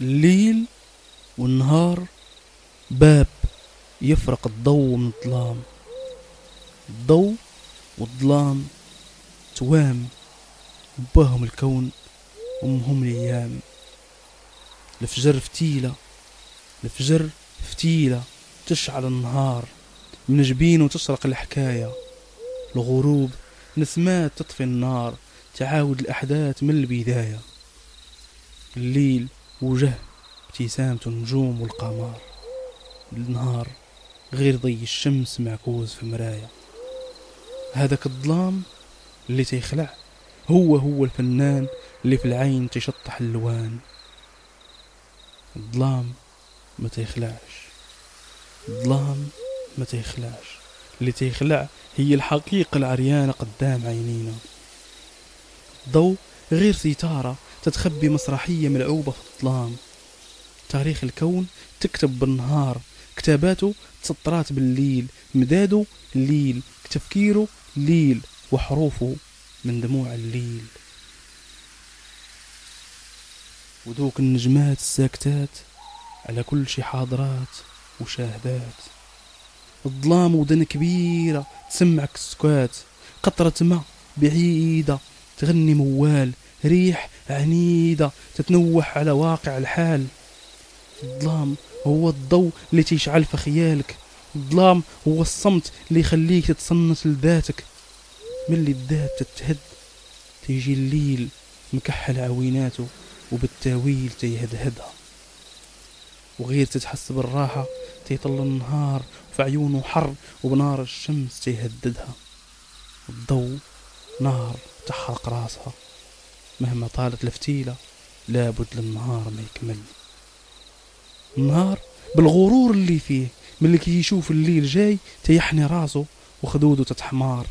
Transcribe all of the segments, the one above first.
الليل والنهار باب يفرق الضوء من الظلام الضوء والظلام توام باهم الكون أمهم الأيام. الفجر فتيلة الفجر فتيلة تشعل النهار من جبين وتسرق الحكاية الغروب نسمات تطفي النار تعاود الأحداث من البداية. الليل وجه ابتسامة النجوم والقمر النهار غير ضي الشمس معكوز في مراية هذاك الظلام اللي تيخلع هو هو الفنان اللي في العين تشطح اللوان. الظلام ما تيخلعش. الظلام ما تيخلعش. اللي تيخلع هي الحقيقة العريانة قدام عينينا. ضوء غير ستارة تتخبي مسرحية ملعوبة في الظلام. تاريخ الكون تكتب بالنهار. كتاباته تسطرات بالليل. مداده الليل تفكيره ليل. وحروفه من دموع الليل. ودوك النجمات الساكتات على كل شي حاضرات وشاهدات. الظلام ودن كبيرة تسمعك السكات قطرة ماء بعيدة تغني موال. ريح عنيدة تتنوح على واقع الحال. الظلام هو الضوء اللي تيشعل في خيالك. الظلام هو الصمت اللي يخليك تتصنت لذاتك. ملي الذات تتهد؟ تيجي الليل مكحل عويناته وبالتاويل تيهدهدها. وغير تتحس بالراحة تيطل النهار وفي عيونه حر وبنار الشمس تيهددها. الضوء نار تحرق راسها. مهما طالت الفتيلة لابد للنهار ما يكمل. النهار بالغرور اللي فيه ملي كيشوف الليل جاي تيحني راسه وخدوده تتحمار.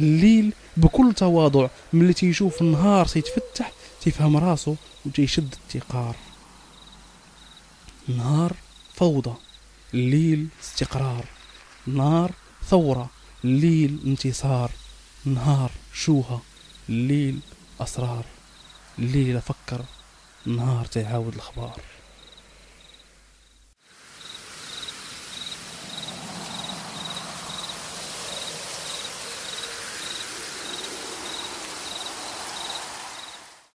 الليل بكل تواضع ملي تيشوف النهار سيتفتح تيفهم راسه وتيشد التقار. النهار فوضى الليل استقرار. نار ثورة الليل انتصار. نهار شوهة الليل أسرار. الليل أفكر النهار تيعاود الأخبار.